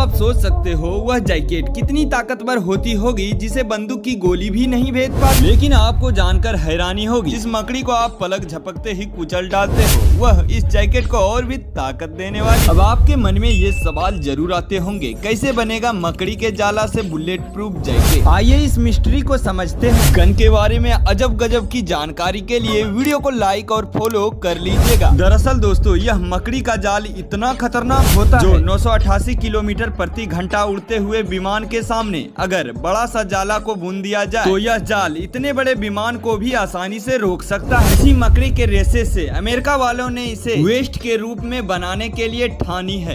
आप सोच सकते हो वह जैकेट कितनी ताकतवर होती होगी जिसे बंदूक की गोली भी नहीं भेज पा लेकिन आपको जानकर हैरानी होगी। इस मकड़ी को आप पलक झपकते ही कुचल डालते हो। वह इस जैकेट को और भी ताकत देने वाली अब आपके मन में ये सवाल ज़रूर आते होंगे। कैसे बनेगा मकड़ी के जाला से बुलेट प्रूफ जैकेट? आइए इस मिस्ट्री को समझते हैं। गन के बारे में अजब गजब की जानकारी के लिए वीडियो को लाइक और फॉलो कर लीजिएगा। दरअसल दोस्तों यह मकड़ी का जाल इतना खतरनाक होता है। जो 988 किलोमीटर प्रति घंटा उड़ते हुए विमान के सामने अगर बड़ा सा जाला को बुन दिया जाए तो यह जाल इतने बड़े विमान को भी आसानी से रोक सकता है। इसी मकड़ी के रेसे से अमेरिका वालों ने इसे वेस्ट के रूप में बनाने के लिए ठानी है।